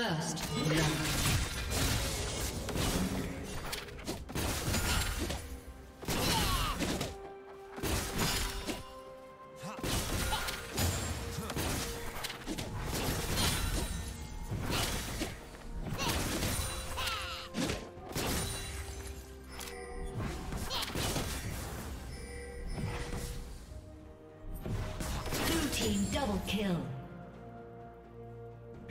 First blood.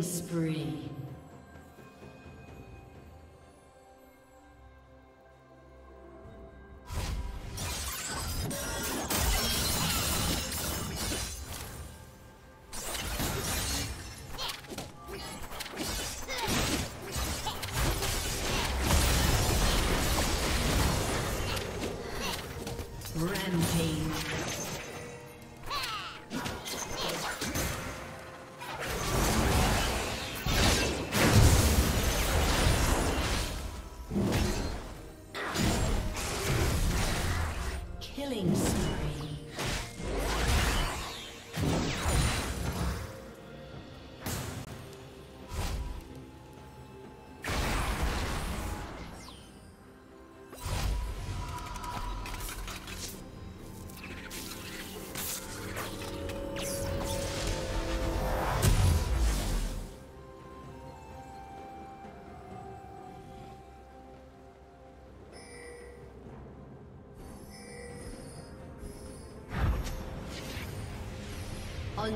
Spree.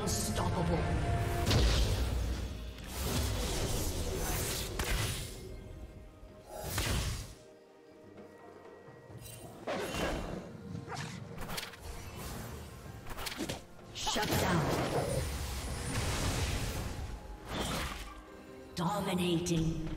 Unstoppable. Shut down. Dominating.